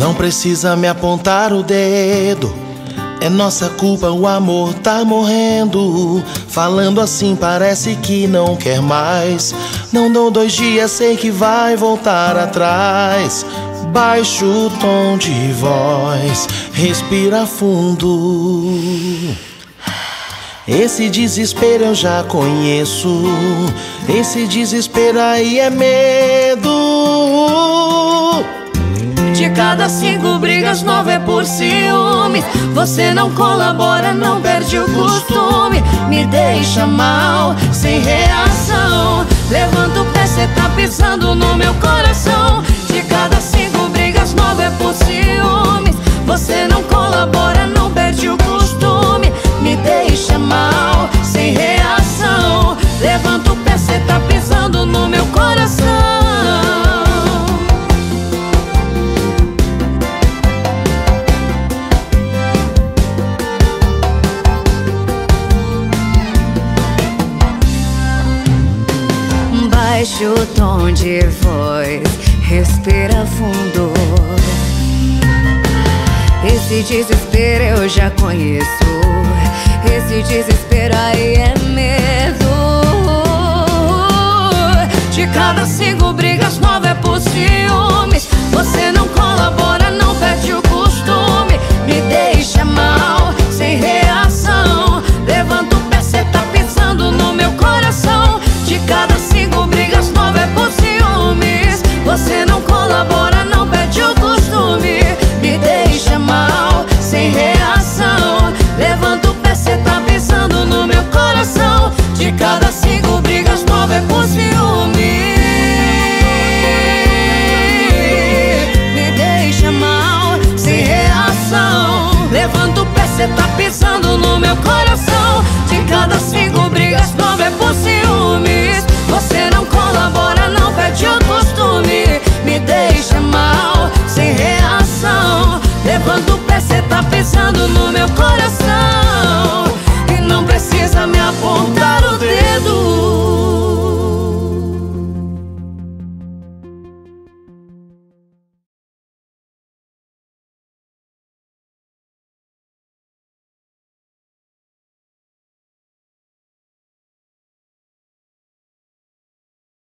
Não precisa me apontar o dedo. É nossa culpa, o amor tá morrendo. Falando assim parece que não quer mais. Não dou dois dias, sei que vai voltar atrás. Baixa o tom de voz, respira fundo. Esse desespero eu já conheço. Esse desespero aí é medo. De cada cinco brigas, nove é por ciúme. Você não colabora, não perde o costume. Me deixa mal, sem reação. Levanta o pé, cê tá pisando no meu coração. Baixa o tom de voz, respira fundo. Esse desespero eu já conheço. Esse desespero aí é medo. De cada cinco brigas, nove é por